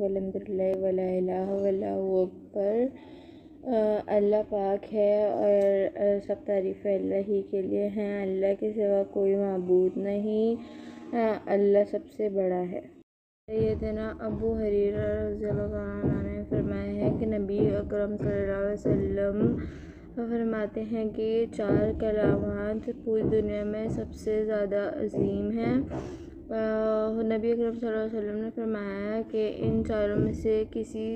वलहम्दुलिल्लाहि वला इलाहा अल्लाह पाक है और सब तारीफ़ अल्लाह ही के लिए हैं अल्लाह के सिवा कोई मबूद नहीं अल्लाह सबसे बड़ा है सैदना अबू हरीरा रज़ी ने फरमाया है कि नबी अकरम सल्लल्लाहु अलैहि वसल्लम फरमाते हैं कि चार कलामात पूरी दुनिया में सबसे ज़्यादा अजीम हैं। नबी अकरम वसल्लम ने फरमाया कि इन चारों में से किसी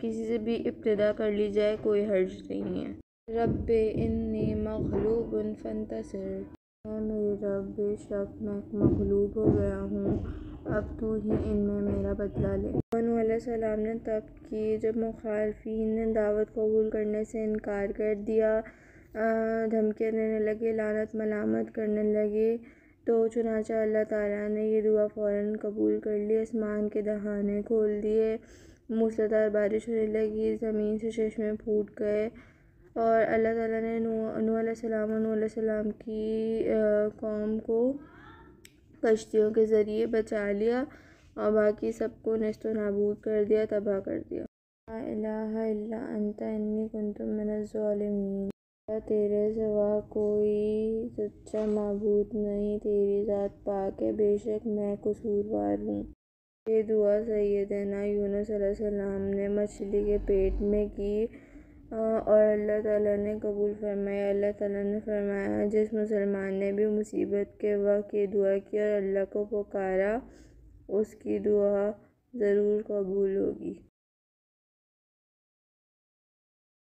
किसी से भी इब्तदा कर ली जाए, कोई हर्ज नहीं है। रब इन्नी मखलूब फंतसर। मेरे रब बेशक मैं मखलूब हो गया हूँ। अब तू ही इनमें मेरा बदला ले। सलाम ने तब की जब मुखालफी ने दावत कबूल करने से इनकार कर दिया। धमकियाँ देने लगे, लानत मलामत करने लगे। तो चुनाचा अल्लाह ताला ने ये दुआ फ़ौर कबूल कर ली, आसमान के दहाने खोल दिए। मूसलाधार बारिश होने लगी, ज़मीन से चश्मे फूट गए और अल्लाह ताला ने नूह सलाम सलाम की कौम को कश्तियों के ज़रिए बचा लिया और बाकी सबको नस्त नाबूद कर दिया, तबाह कर दिया। तेरे सिवा कोई सच्चा मबूद नहीं, तेरी ज़ात पाक है, बेशक मैं कसूरवार हूँ। ये दुआ सैदना यूनुस ने मछली के पेट में की और अल्लाह ताला ने कबूल फरमाया, अल्लाह ताला ने फरमाया, जिस मुसलमान ने भी मुसीबत के वक्त ये दुआ की और अल्लाह को पुकारा, उसकी दुआ ज़रूर कबूल होगी।